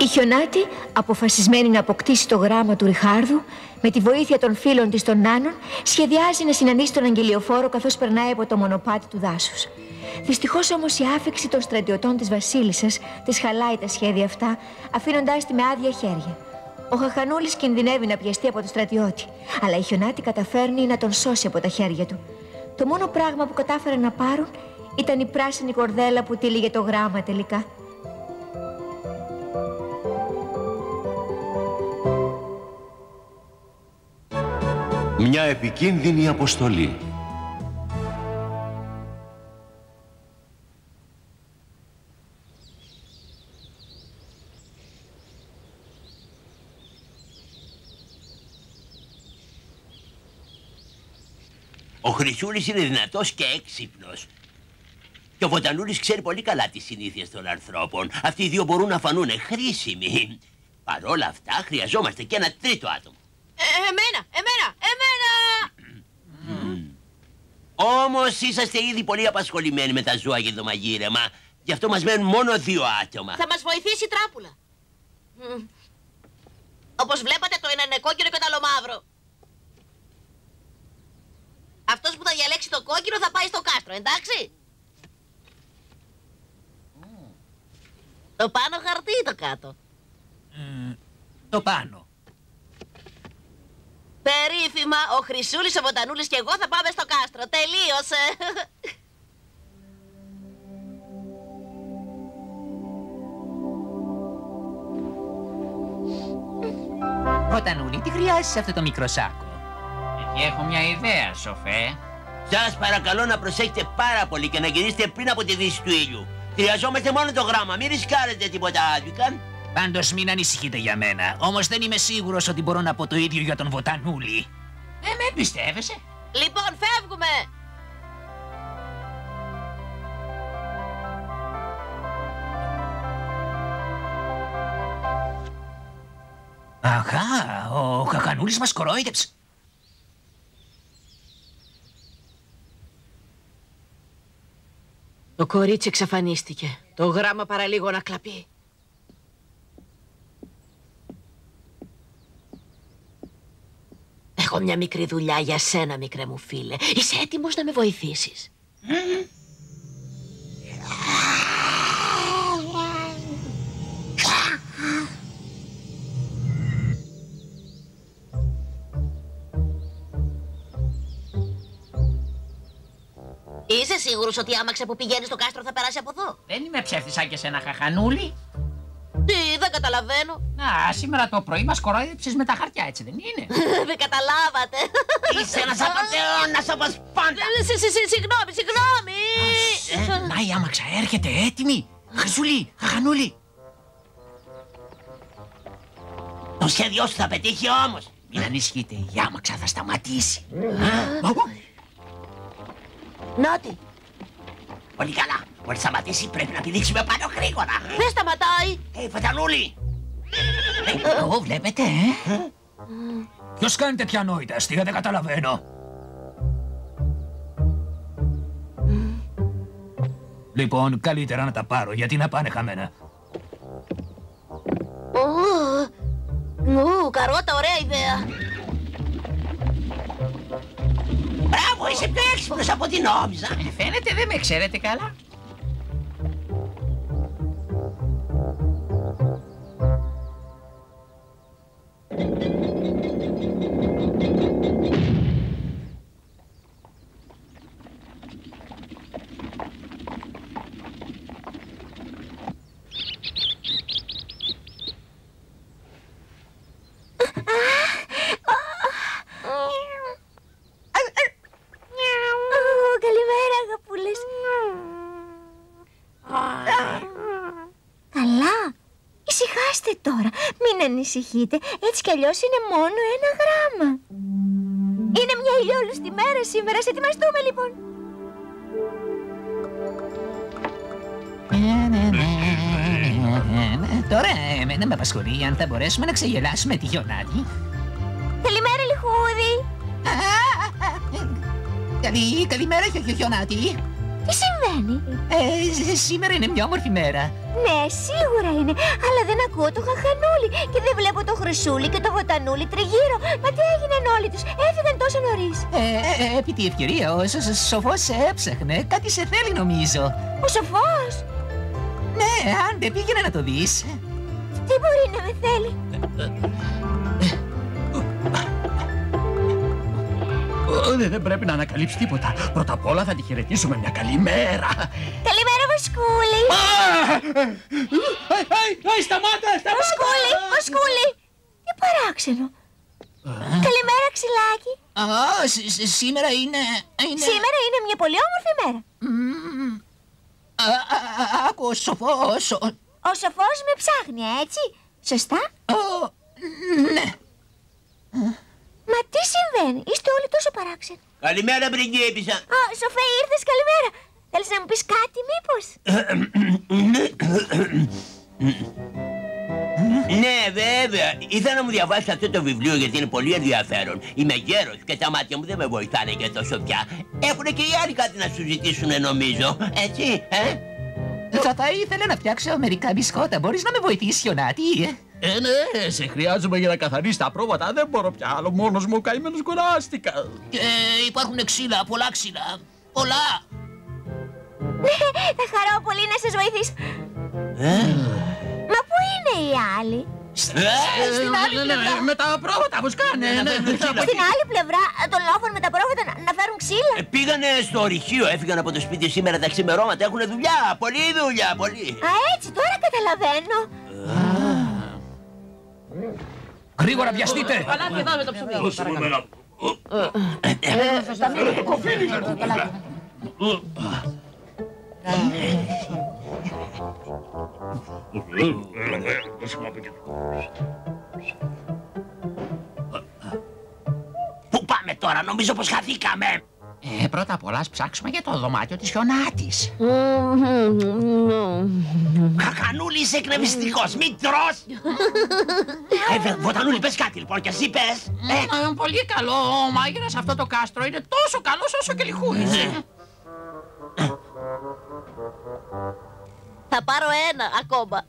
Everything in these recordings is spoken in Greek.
Η Χιονάτη, αποφασισμένη να αποκτήσει το γράμμα του Ριχάρδου, με τη βοήθεια των φίλων της των Νάνων, σχεδιάζει να συναντήσει τον αγγελιοφόρο καθώς περνάει από το μονοπάτι του δάσους. Δυστυχώς όμως η άφηξη των στρατιωτών της Βασίλισσας της χαλάει τα σχέδια αυτά, αφήνοντάς τη με άδεια χέρια. Ο Χαχανούλης κινδυνεύει να πιαστεί από το στρατιώτη, αλλά η Χιονάτη καταφέρνει να τον σώσει από τα χέρια του. Το μόνο πράγμα που κατάφεραν να πάρουν ήταν η πράσινη κορδέλα που τύλιγε το γράμμα τελικά. Μια επικίνδυνη αποστολή. Ο Χρυσούλης είναι δυνατός και έξυπνος. Και ο Βοτανούλης ξέρει πολύ καλά τις συνήθειες των ανθρώπων. Αυτοί οι δύο μπορούν να φανούν χρήσιμοι. Παρ' όλα αυτά χρειαζόμαστε και ένα τρίτο άτομο. Ε, εμένα, εμένα, εμένα! Όμως είσαστε ήδη πολύ απασχολημένοι με τα ζώα και το μαγείρεμα. Γι' αυτό μας μένουν μόνο δύο άτομα. Θα μας βοηθήσει η τράπουλα. Μμ. Όπως βλέπετε το ένα είναι κόκκινο και το άλλο μαύρο. Αυτός που θα διαλέξει το κόκκινο θα πάει στο κάστρο, εντάξει; Το πάνω χαρτί ή το κάτω; Το πάνω. Περίφημα, ο Χρυσούλης, ο Βοτανούλης και εγώ θα πάμε στο κάστρο. Τελείωσε. Βοτανούλη, τι χρειάζεσαι αυτό το μικρό σάκο; Και έχω μια ιδέα, Σοφέ. Σας παρακαλώ να προσέχετε πάρα πολύ και να γυρίσετε πριν από τη δύση του ήλιου. Χρειαζόμαστε μόνο το γράμμα, μην ρισκάρετε τίποτα άδικαν. Πάντως μην ανησυχείτε για μένα. Όμως δεν είμαι σίγουρος ότι μπορώ να πω το ίδιο για τον Βοτανούλη. Ε, με πιστεύεσαι; λοιπόν, φεύγουμε. Αχά, ο Χαχανούλης μας κορόιδεψε. Το κορίτσι εξαφανίστηκε. Το γράμμα παραλίγο να κλαπεί. Έχω μια μικρή δουλειά για σένα, μικρέ μου φίλε. Είσαι έτοιμος να με βοηθήσεις; Είσαι σίγουρος ότι η άμαξα που πηγαίνει στο κάστρο θα περάσει από εδώ; Δεν είμαι ψεύτης σαν και σε ένα χαχανούλι. Τι, δεν καταλαβαίνω. Να, σήμερα το πρωί μας κορόιδεψες με τα χαρτιά, έτσι δεν είναι; δεν καταλάβατε. Είσαι ένας απατεώνας όπως πάντα. Ε, συ- συ- συ- Συγγνώμη, συγγνώμη. Να η άμαξα έρχεται έτοιμη. Χρυσούλη, Χαχανούλη. Το σχέδιό σου θα πετύχει όμως. Μην ανησυχείτε, η άμαξα θα σταματήσει. Νότι, Πολύ καλά. Μόλις σταματήσει πρέπει να πηδήξουμε πάνω γρήγορα. δεν σταματάει. Ε, Βοτανούλη. Ω, βλέπετε, ε. Ποιος κάνει τέτοια ανόητα αστεία, δεν καταλαβαίνω. Λοιπόν, καλύτερα να τα πάρω, γιατί να πάνε χαμένα. Ου, Ου, καρότα, ωραία ιδέα. Μπράβο, είσαι πιο έξυπνος από ό,τι νόμιζα. Ε, φαίνεται δεν με ξέρετε καλά. Ανησυχείτε. Έτσι κι αλλιώς είναι μόνο ένα γράμμα. Είναι μια ηλιόλουστη μέρα σήμερα. Σε ετοιμαστούμε λοιπόν. Τώρα, εμένα με απασχολεί αν θα μπορέσουμε να ξεγελάσουμε τη Γιονάτη. Καλημέρα, Λιχούδη. Καλή, καλημέρα, Χιο- Χιο- Χιονάτη. Τι συμβαίνει; Ε, σήμερα είναι μια όμορφη μέρα. Ναι, σίγουρα είναι. Αλλά δεν ακούω το χαχανούλι και δεν βλέπω το χρυσούλι και το βοτανούλι τριγύρω. Μα τι έγιναν όλοι τους; Έφυγαν τόσο νωρίς. Ε, ε, επί τη ευκαιρία, ο σ- σοφός σε έψαχνε. Κάτι σε θέλει νομίζω. Ο σοφός; Ναι, άντε, πήγαινε να το δεις. Τι μπορεί να με θέλει; Ε, Δεν πρέπει να ανακαλύψει τίποτα. Πρώτα απ' όλα θα τη χαιρετήσουμε μια καλή μέρα. Καλημέρα, Βοσκούλη. Αϊ, σταμάτα, σταμάτα! Βοσκούλη, Βοσκούλη. Τι παράξενο. Καλημέρα, ξυλάκι. Α, σ- σ- σήμερα είναι... είναι... Σήμερα είναι μια πολύ όμορφη μέρα. Α, α, α, άκου, ο σοφός... ο- Ο σοφός με ψάχνει, έτσι. Σωστά. ο- ναι. Μα τι συμβαίνει; Είστε όλοι τόσο παράξενοι. Καλημέρα, πριγκίπισσα. Α, Σοφέ, ήρθες, καλημέρα. Θέλεις να μου πεις κάτι, μήπως; Ναι, βέβαια. Ήθελα να μου διαβάσεις αυτό το βιβλίο γιατί είναι πολύ ενδιαφέρον. Είμαι γέρος και τα μάτια μου δεν με βοηθάνε και τόσο πια. Έχουν και οι άλλοι κάτι να σου ζητήσουν, νομίζω. Έτσι, ε; Θα, θα ήθελα να φτιάξω μερικά μπισκότα. Μπορείς να με βοηθήσεις, Χιονάτη, ε; Ε, ναι, σε χρειάζομαι για να καθαρίσει τα πρόβατα. Δεν μπορώ πια άλλο. Μόνος μου ο καημένος κουράστηκα. Ε, υπάρχουν ξύλα, πολλά ξύλα. Πολλά. Ναι, θα χαρώ πολύ να σας βοηθήσω. Μα πού είναι οι άλλοι; Ε, Στην άλλη Ναι, ναι, πλευρά. Με τα πρόβατα που σκάνε. ναι, ναι. Στην άλλη πλευρά των λόφων με τα πρόβατα να, να φέρουν ξύλα. Ε, Πήγανε στο ορυχείο, έφυγαν από το σπίτι σήμερα τα ξημερώματα. Έχουν δουλειά, πολλή δουλειά, πολύ. Α, έτσι, τώρα καταλαβαίνω. Γρήγορα βιαστείτε. Παλάτι εδώ με το ψωμί. παρακαλώ. Πού πάμε τώρα, νομίζω πως χαθήκαμε. Ε, πρώτα απ' όλα ας ψάξουμε για το δωμάτιο της Χιονάτης. Χαχανούλης, είσαι εκνευριστικός, μην τρως. ε, βε- Βοτανούλη, πες κάτι λοιπόν και εσύ πες. Ε, Ε, πολύ καλό. Ο μάγειρας αυτό το κάστρο είναι τόσο καλός όσο και λιχούλης. Θα πάρω ένα ακόμα.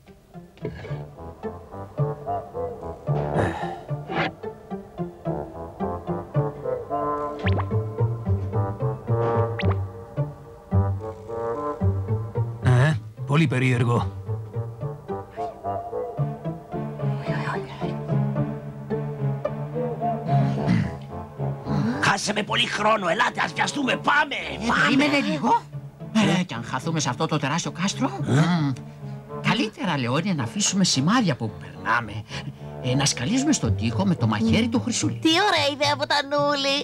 Ε, πολύ περίεργο. χάσαμε πολύ χρόνο, ελάτε, ας βιαστούμε, πάμε, πάμε. Περίμενε λίγο. Ε, και αν χαθούμε σε αυτό το τεράστιο κάστρο. μμ, Καλύτερα, λέω, είναι να αφήσουμε σημάδια που περνάμε. Ε, να σκαλίζουμε στον τοίχο με το μαχαίρι του Χρυσούλη. Τι ωραία ιδέα, Βοτανούλη.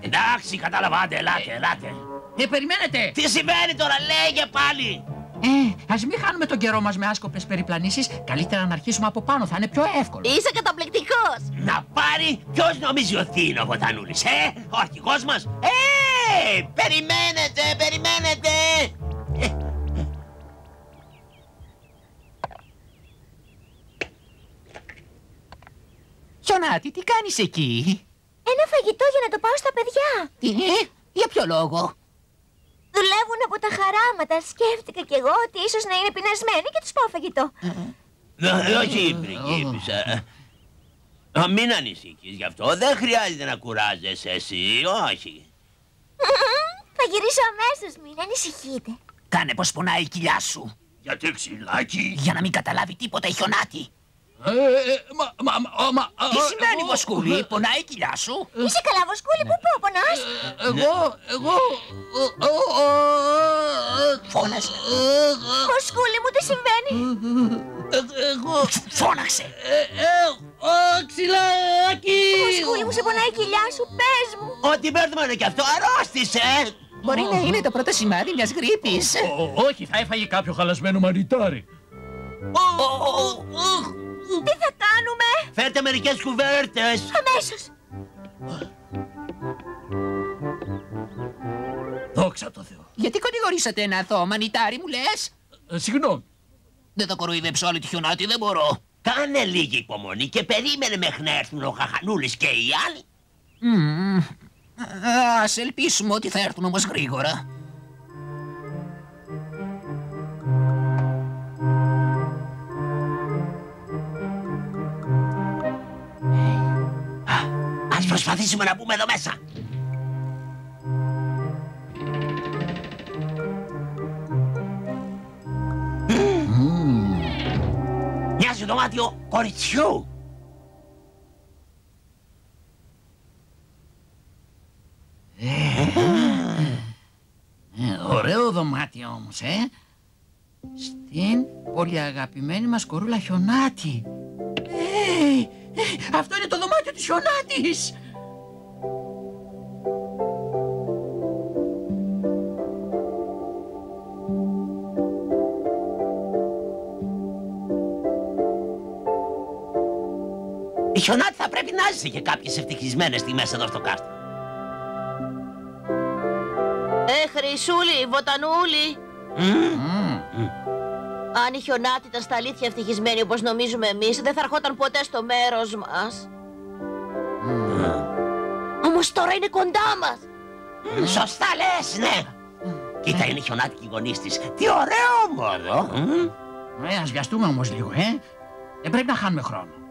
Εντάξει, καταλαβαίνετε, ελάτε, ελάτε. Ε, περιμένετε! Τι συμβαίνει τώρα, λέγε πάλι. Ε, ας μην χάνουμε τον καιρό μας με άσκοπες περιπλανήσεις. Καλύτερα να αρχίσουμε από πάνω, θα είναι πιο εύκολο. Είσαι καταπληκτικός. Να πάρει, ποιος νομίζει ότι είναι ο Βοτανούλης, ε, ο αρχηγός μας. Ε, περιμένετε, περιμένετε. Ε, Χιονάτη, τι κάνεις εκεί; Ένα φαγητό για να το πάω στα παιδιά. Τι, ε, για ποιο λόγο; Δουλεύουν από τα χαράματα. Σκέφτηκα κι εγώ ότι ίσως να είναι πεινασμένοι και τους πάω φαγητό. Ε, Όχι, πριγκίπισσα. Α, Μην ανησυχείς γι' αυτό. Δεν χρειάζεται να κουράζεσαι εσύ, όχι. Θα γυρίσω αμέσως, μην ανησυχείτε. Κάνε πως πονάει η κοιλιά σου. Γιατί ξυλάκι; Για να μην καταλάβει τίποτα η Χιονάτη. Ε, ε, μα, μα, μα, μα, Τι α, σημαίνει, εγώ- Βοσκούλη, πονάει η κοιλιά σου. Είσαι καλά, Βοσκούλη, πού πάω, πονάς. Εγώ, εγώ... ε, ε, ε, Φώνασε. Βοσκούλη μου, τι συμβαίνει. ε, Εγώ... Φώναξε. ε, ε, ο, Ξυλάκι! Βοσκούλη μου, σε πονάει η κοιλιά σου, πες μου. Ό,τι μπέρδεμα είναι κι αυτό, αρρώστησε. Μπορεί να είναι το πρώτο σημάδι μιας γρήπης. Ο- Όχι, θα έφαγε κάποιο χαλασμένο μανιτάρι. Τι θα κάνουμε. Φέρτε μερικές κουβέρτες. Αμέσως. Δόξα τω Θεώ. Γιατί κατηγορήσατε ένα αθώο μανιτάρι μου λες; Ε, Συγγνώμη. Δεν θα κοροϊδέψω όλη τη Χιονάτη, δεν μπορώ. Κάνε λίγη υπομονή και περίμενε μέχρι να έρθουν ο Χαχανούλης και οι άλλοι. Ας ελπίσουμε ότι θα έρθουν όμως γρήγορα. Προσπαθήσουμε να μπούμε εδώ μέσα. Μοιάζει δωμάτιο κοριτσιού. Ε, ωραίο δωμάτιο όμως, ε. Στην πολύ αγαπημένη μας κορούλα Χιονάτη. Ε, ε, αυτό είναι το δωμάτιο της Χιονάτης. Χιονάτη θα πρέπει να ζει και κάποιες ευτυχισμένες στιγμές εδώ στο κάρτο. Ε, Χρυσούλη, Βοτανούλη. Αν η χιονάτη ήταν στα αλήθεια ευτυχισμένη όπως νομίζουμε εμείς, δεν θα ερχόταν ποτέ στο μέρος μας. Όμως τώρα είναι κοντά μας. Μμ, Σωστά λες, ναι. Κοίτα, είναι η Χιονάτη και οι γονείς της. Τι ωραίο μόδο. Μμ. Ε, ας βιαστούμε όμως λίγο, ε. Δεν πρέπει να χάνουμε χρόνο.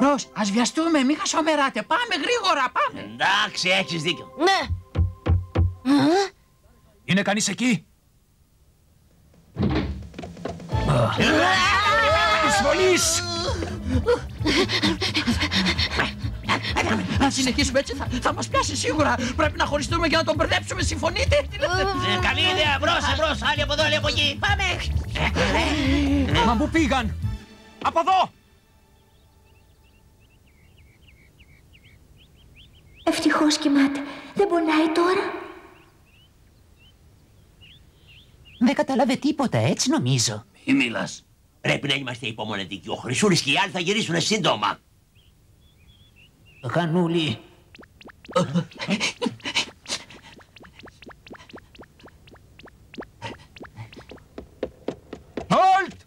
Μπρος, ας βιαστούμε, μην χασομεράτε. Πάμε γρήγορα, πάμε. Εντάξει, έχεις δίκιο. Ναι. Είναι κανείς εκεί; Εισβολής! Αν συνεχίσουμε έτσι θα, θα μας πιάσει σίγουρα. Πρέπει να χωριστούμε για να τον μπερδέψουμε, συμφωνείτε; Τι λέτε; Ε, Καλή ιδέα, μπρος, εμπρός, άλλοι από εδώ, άλλοι από εκεί. Πάμε. Μα πού πήγαν! Από εδώ! Ευτυχώς κοιμάται. Δεν πονάει τώρα. Δεν κατάλαβε τίποτα, έτσι νομίζω. Μη μιλάς. Πρέπει να είμαστε υπομονετικοί. Ο Χρυσούλης και οι άλλοι θα γυρίσουν σύντομα. Χανούλη, Halt!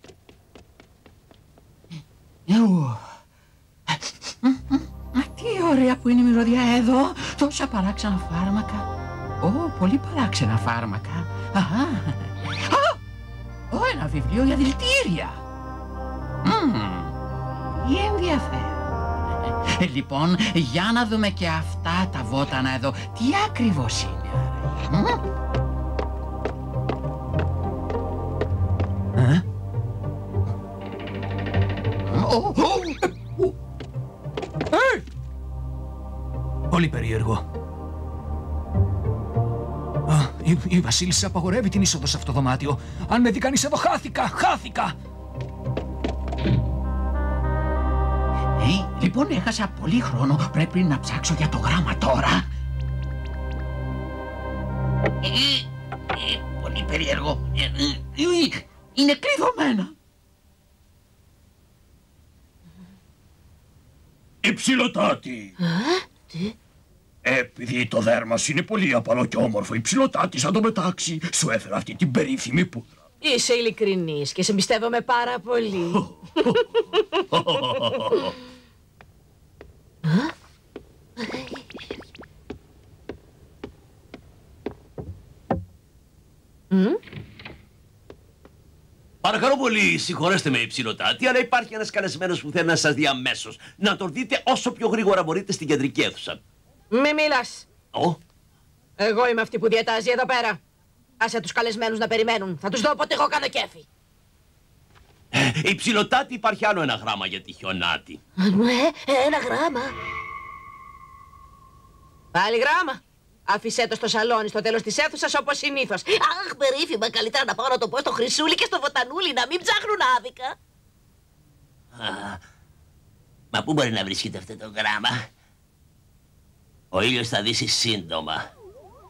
Ιου. Μα τι ωραία που είναι η μυρωδιά εδώ. Τόσα παράξενα φάρμακα. Ω, πολύ παράξενα φάρμακα. Αχα. Α! Ω, ένα βιβλίο για δηλητήρια. Μμμ, Τι ενδιαφέρον. Ε, λοιπόν, για να δούμε και αυτά τα βότανα εδώ. Τι ακριβώς είναι. άραγε. Περίεργο. Α, η, η Βασίλισσα απαγορεύει την είσοδο σε αυτό το δωμάτιο. Αν με δει κανείς εδώ, χάθηκα! Χάθηκα! Ε, λοιπόν, έχασα πολύ χρόνο. Πρέπει να ψάξω για το γράμμα τώρα. Ε, ε, πολύ περίεργο. Ε, ε, ε, είναι κλειδωμένα. Υψηλοτάτη. τι; Επειδή το δέρμας σου είναι πολύ απαλό και όμορφο, υψηλοτάτη σαν το μετάξι σου έφερα αυτή την περίφημη πούδρα. Είσαι ειλικρινής και σε εμπιστεύομαι πάρα πολύ. Παρακαλώ πολύ, συγχωρέστε με υψηλοτάτη, αλλά υπάρχει ένας καλεσμένος που θέλει να σας δει αμέσως. Να τον δείτε όσο πιο γρήγορα μπορείτε στην κεντρική αίθουσα. Μη μιλάς. Ω, Εγώ είμαι αυτή που διατάζει εδώ πέρα. Άσε τους καλεσμένους να περιμένουν. Θα τους δω όποτε εγώ κάνω κέφι. υψηλοτάτη υπάρχει άλλο ένα γράμμα για τη χιονάτη. Ναι, ένα γράμμα. Πάλι γράμμα. Άφησέ το στο σαλόνι στο τέλος της αίθουσας όπως συνήθως. Αχ, περίφημα, καλύτερα να πάω να το πω στο Χρυσούλη και στο Βοτανούλη να μην ψάχνουν άδικα. Μα πού μπορεί να βρίσκεται αυτό το γράμμα; Ο ήλιος θα δύσει σύντομα.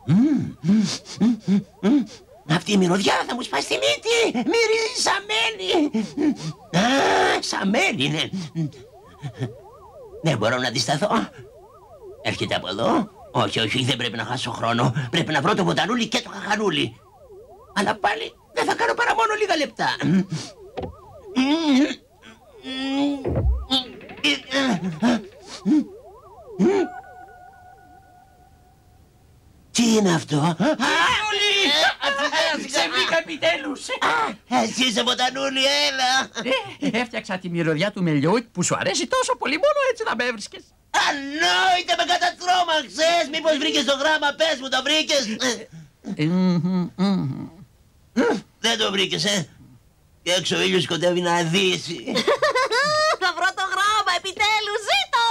Μμμ, μμμ, μμμ, μμμ. Αυτή η μυρωδιά θα μου σπάσει τη μύτη. Μυρίζει σαμένη. Α, σαμένη, ναι. Δεν μπορώ να αντισταθώ. Έρχεται από εδώ. Όχι, όχι, δεν πρέπει να χάσω χρόνο. Πρέπει να βρω το βοτανούλι και το χαχανούλι. Αλλά πάλι δεν θα κάνω παρά μόνο λίγα λεπτά. Τι είναι αυτό; Σε βρήκα επιτέλους. Α, Εσύ είσαι βοτανούλη, έλα. Ε, έφτιαξα τη μυρωδιά του μελιού που σου αρέσει τόσο πολύ, μόνο έτσι να με έβρισκες. Ανόητε με κατατρώμαξες. Μήπως βρήκες το γράμμα, πες μου, το βρήκες. Ε, μμμ, μμμ. Δεν το βρήκες, ε. Και έξω ο ήλιος κοντεύει να δύσει. Θα βρω το γράμμα, επιτέλους, ζήτω!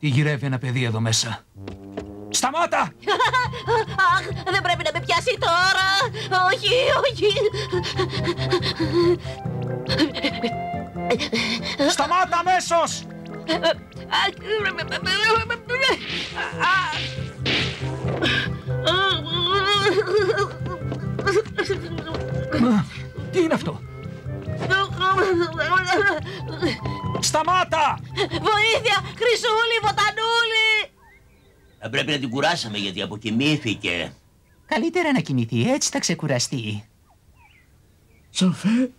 Τι γυρεύει ένα παιδί εδώ μέσα. Σταμάτα! Αχ, δεν πρέπει να με πιάσει τώρα. Όχι, όχι. Σταμάτα αμέσως! Τι είναι αυτό! Σταμάτα! Βοήθεια! Χρυσούλη, βοτανούλη! Θα πρέπει να την κουράσαμε γιατί αποκοιμήθηκε. Καλύτερα να κοιμηθεί, έτσι θα ξεκουραστεί. Σοφέ,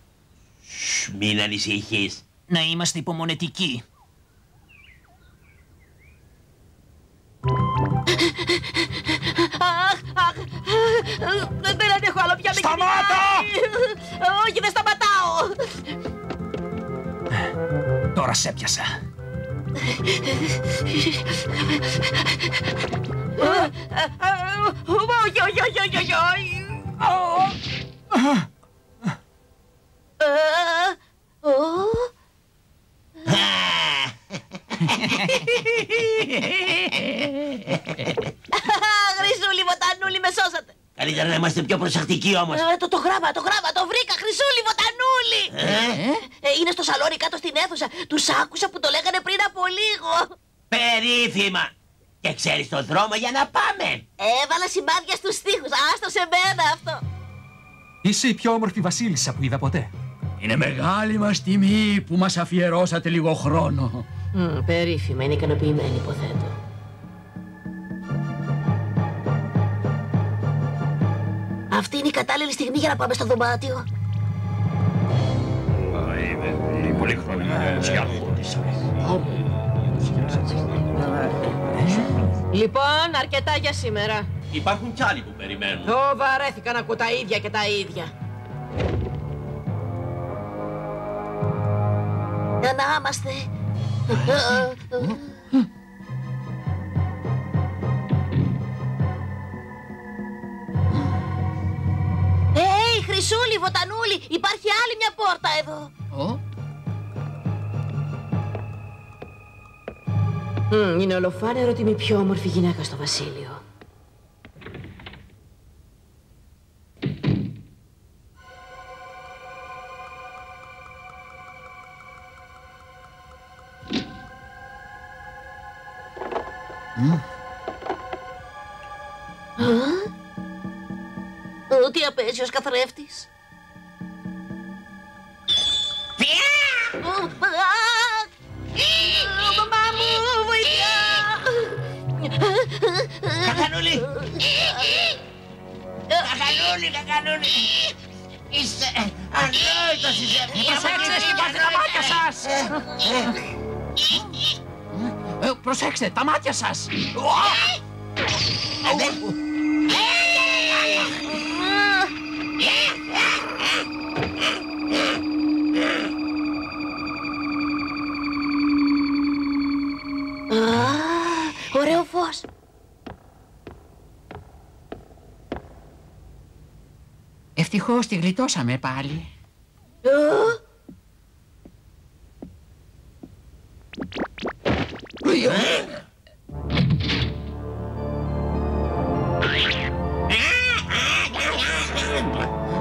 Σ, Μην ανησυχείς. Να είμαστε υπομονετικοί. Αχ, αχ, δεν αντέχω άλλο πια με Σταμάτα! κυνηγάει. Όχι, δεν σταματάω. Τώρα σε έπιασα. Χρυσούλη, βοτανούλη, με σώσατε. Καλύτερα να είμαστε πιο προσεκτικοί όμως. Ε, το, το γράμμα, το γράμμα, το βρήκα, Χρυσούλη, βοτανούλη. Ε, είναι στο σαλόνι κάτω στην αίθουσα. Τους άκουσα που το λέγανε πριν από λίγο. Περίφημα. Και ξέρεις τον δρόμο για να πάμε. Έβαλα σημάδια στους τοίχους. Άστο σε μένα αυτό. Είσαι η πιο όμορφη βασίλισσα που είδα ποτέ. είναι μεγάλη μας τιμή που μας αφιερώσατε λίγο χρόνο. περίφημα, είναι ικανοποιημένη, υποθέτω. Αυτή είναι η κατάλληλη στιγμή για να πάμε στο δωμάτιο. Λοιπόν, αρκετά για σήμερα. Υπάρχουν κι άλλοι που περιμένουν. Ω, βαρέθηκα να ακούω τα ίδια και τα ίδια. Να είμαστε. Ε, Χρυσούλη, Βοτανούλη, υπάρχει άλλη μια πόρτα εδώ. Ω, Μμμ, είναι ολοφάνερο ότι είμαι η πιο όμορφη γυναίκα στο βασίλειο. Ω, τι απέσιος καθρέφτης. Κακανούλη! Κακανούλη, κακανούλη! Είσαι ανόητος είσαι! Προσέξτε, σπάστε τα μάτια σας! Ε, προσέξτε, τα μάτια σας! Ευτυχώς τη γλιτώσαμε πάλι. Ω,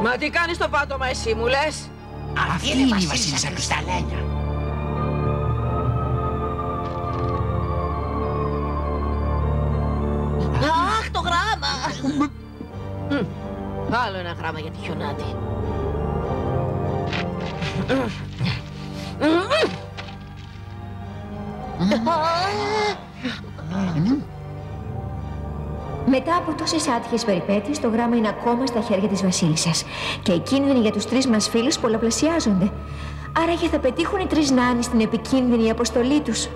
Μα τι κάνεις το πάτωμα εσύ μου λες; Αυτή είναι η βασίλισσα Κρυσταλλένια. Άλλο ένα γράμμα για τη χιονάτη. Μετά από τόσες άτυχες περιπέτειες, το γράμμα είναι ακόμα στα χέρια της Βασίλισσας. Και οι κίνδυνοι για τους τρεις μας φίλους πολλαπλασιάζονται. Άρα και θα πετύχουν οι τρεις νάνοι στην επικίνδυνη αποστολή τους.